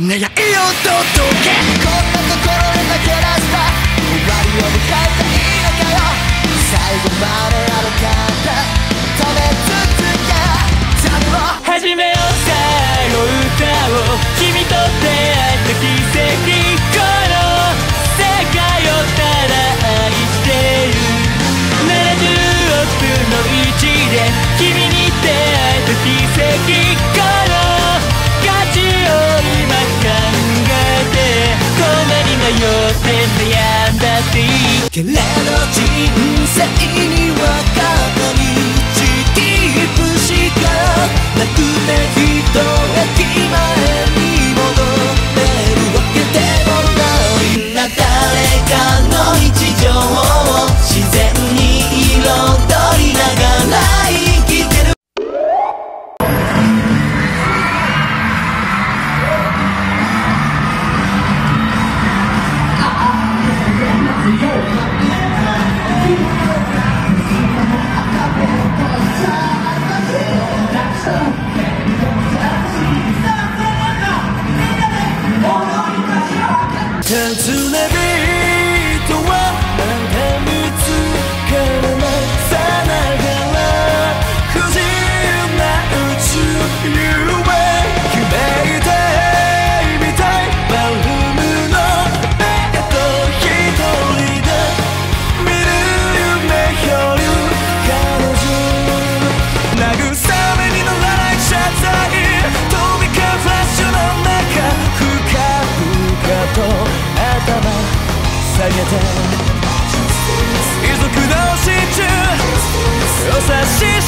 届けこんなところで泣け。ない to live it away. お察し